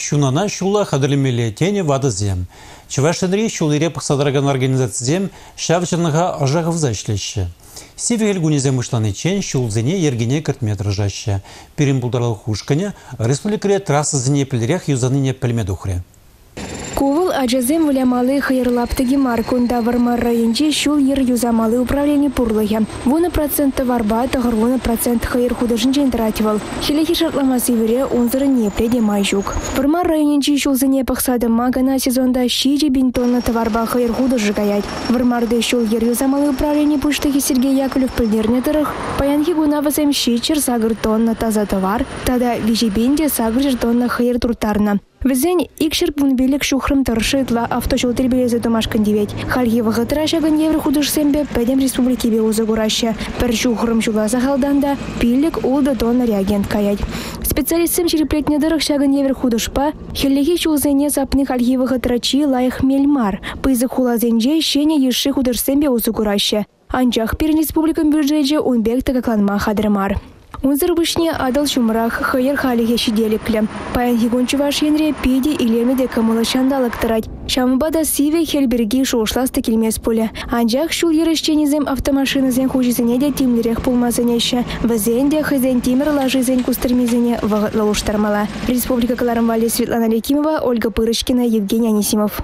Шунана шула хадрлемеле тене вадызем. Чувашенри шулире пықсадарган организациям шавчырныға ажағывза ішлеші. Севел гунезе мышланы чен шулзене ергене кіртмет рыжашы. Перем бұлдарлы хушкане республикаре трассы зіне пілдерек юзаныне пілмедухре. Кувыл ажазем вылямалы хайырлаптыги маркунда вармар районче шул ер юзамалы управление пурлыхе. Вуны проценты варба тағыр процент хайыр художын тративал. Хилехи шартламасы вере унзыры не преде майжук. Вармар районче шул зіне пақсады магана сезонда шиже бин тонна товарба хайыр художы гаять. Вармарды шул ер юзамалы управление пуштыхи Сергей Яковлев тырых. Паянхи гунавасем шичер сагыр тонна таза товар, тада вижебенде сагыр тонна хайыр туртарна. Візен икшір бұнбелік шухрым тұршытла автожол тербелезі томашкан девет. Хальги вағытыра шагын евр худышсембе пәдем республики бе узы гураща. Пір шухрым шуласа халданда пиллік улды тонна реагент каять. Специалистсем череплетне дырық шагын евр худышпа, хеллеге чулзене запны хальги вағытырачи лайық мельмар. Пызы хулазенже шене еші худышсембе узы гураща. Анчах пир республикан бюджете унбек тагакланма хадырмар. Унзыр бышне адал шумрах хайыр халиге шиделиклі. Паян хигон чуваш енре пиди илемеде камылы шандалык тырать. Шамбада сиве хельберги шошласты келмес поле. Анжақ шул ерішченізем автомашинызен хужизене де тимлерек пулмазынеще. Вазенде хызен тимір лажызен кустырмизене вағытлы. Республика Каларымвали Светлана Лекимова, Ольга Пырышкина, Евгений Анисимов.